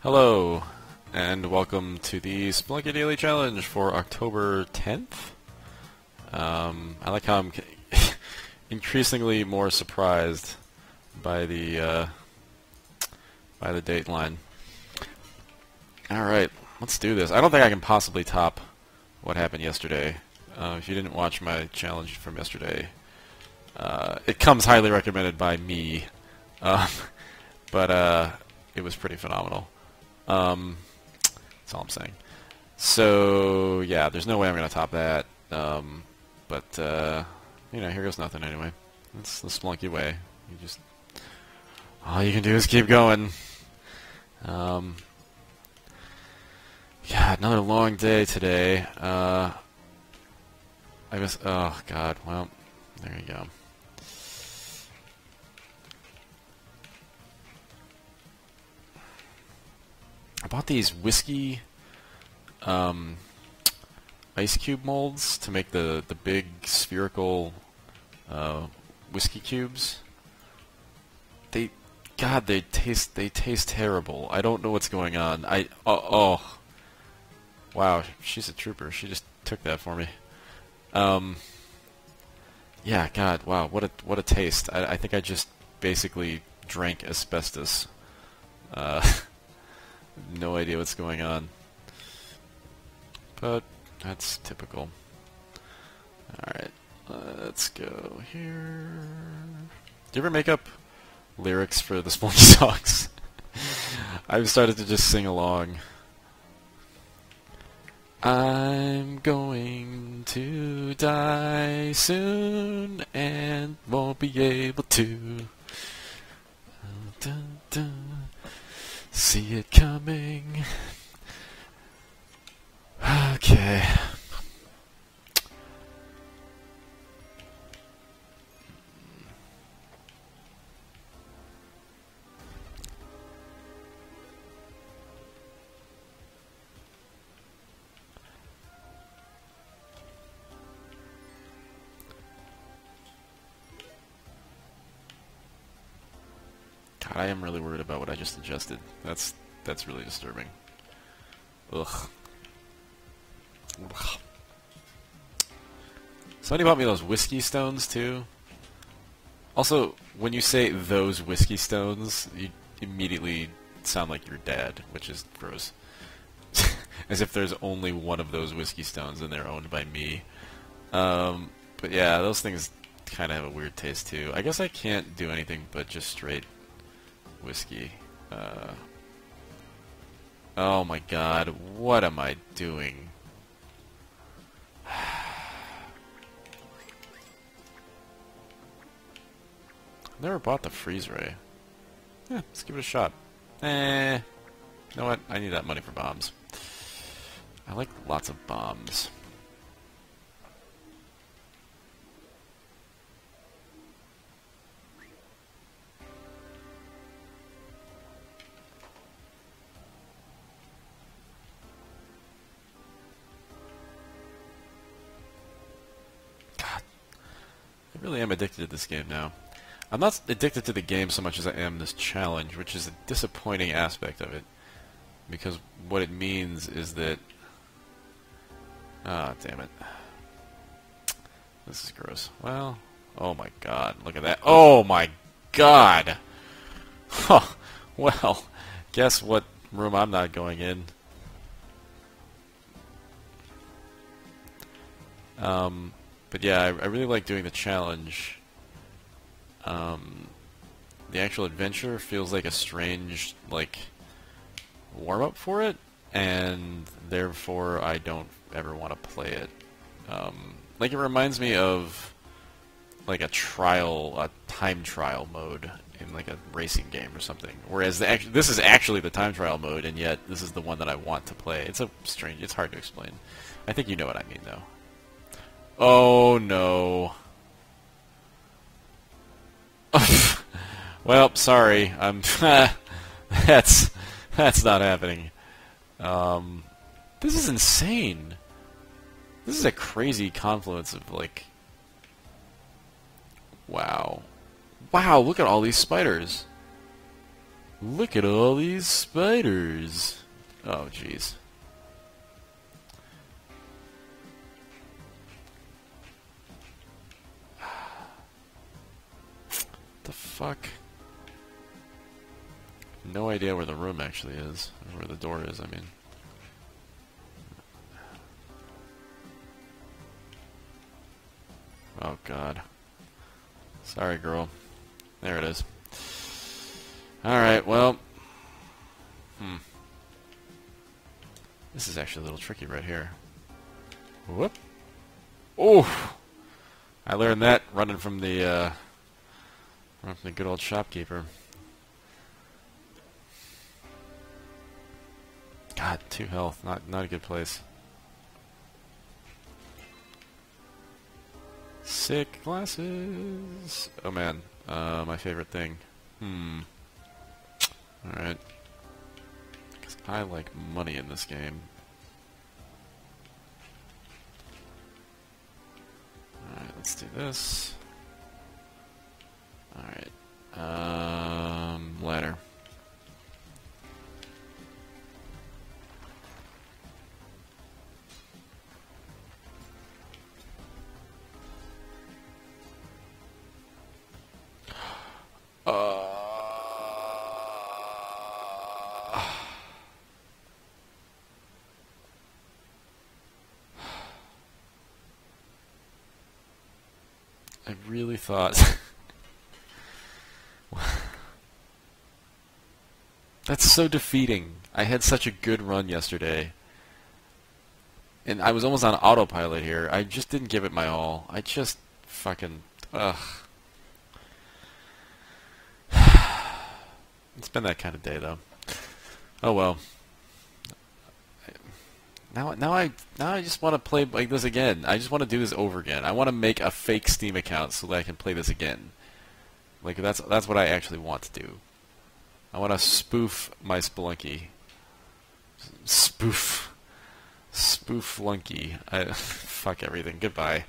Hello, and welcome to the Spelunky Daily Challenge for October 10th. Um, I like how I'm increasingly more surprised by the uh, by the date line. All right, let's do this. I don't think I can possibly top what happened yesterday. Uh, if you didn't watch my challenge from yesterday, uh, it comes highly recommended by me, um, but uh, it was pretty phenomenal. Um, that's all I'm saying. So yeah, there's no way I'm gonna top that. Um, but uh, you know, here goes nothing anyway. It's the Spelunky way. You just all you can do is keep going. Um, yeah, another long day today. Uh, I guess. Oh God. Well, there you go. I bought these whiskey um, ice cube molds to make the the big spherical uh, whiskey cubes. They, God, they taste they taste terrible. I don't know what's going on. I oh, oh. wow, she's a trooper. She just took that for me. Um, yeah, God, wow, what a what a taste. I, I think I just basically drank asbestos. Uh, no idea what's going on. But that's typical. Alright, let's go here. Do you ever make up lyrics for the Spelunky songs? I've started to just sing along. I'm going to die soon and won't be able to. Dun, dun, see it coming. Okay. I am really worried about what I just ingested. That's that's really disturbing. Ugh. Ugh. Somebody bought me those whiskey stones too. Also, when you say those whiskey stones, you immediately sound like your dad, which is gross. As if there's only one of those whiskey stones and they're owned by me. Um, but yeah, those things kind of have a weird taste too. I guess I can't do anything but just straight whiskey. Uh, oh my god, what am I doing? Never bought the freeze ray. Yeah, let's give it a shot. Eh. You know what? I need that money for bombs. I like lots of bombs. I really am addicted to this game now. I'm not addicted to the game so much as I am this challenge, which is a disappointing aspect of it. Because what it means is that... Ah, damn it. This is gross. Well, oh my god, look at that. Oh my god! Huh. Well, guess what room I'm not going in. Um, but yeah, I, I really like doing the challenge. Um, the actual adventure feels like a strange, like, warm-up for it, and therefore I don't ever want to play it. Um, like, it reminds me of, like, a trial, a time trial mode in, like, a racing game or something. Whereas the act this is actually the time trial mode, and yet this is the one that I want to play. It's a strange, it's hard to explain. I think you know what I mean, though. Oh no. well, sorry. I'm that's that's not happening. Um, this is insane. This is a crazy confluence of like Wow. Wow, look at all these spiders. Look at all these spiders. Oh, jeez. Fuck? No idea where the room actually is. Or where the door is, I mean. Oh god. Sorry, girl. There it is. Alright, well. Hmm. This is actually a little tricky right here. Whoop. Oh! I learned that running from the, uh, from the good old shopkeeper. God, two health. Not, not a good place. Sick glasses. Oh man, uh, my favorite thing. Hmm. Alright. Because I like money in this game. Alright, let's do this. Ladder. Uh, I really thought... That's so defeating. I had such a good run yesterday. And I was almost on autopilot here. I just didn't give it my all. I just fucking... Ugh. It's been that kind of day, though. Oh well. Now, now I, now I just want to play like this again. I just want to do this over again. I want to make a fake Steam account so that I can play this again. Like that's that's what I actually want to do. I want to spoof my Spelunky. Spoof, spoof Lunky. I fuck everything. Goodbye.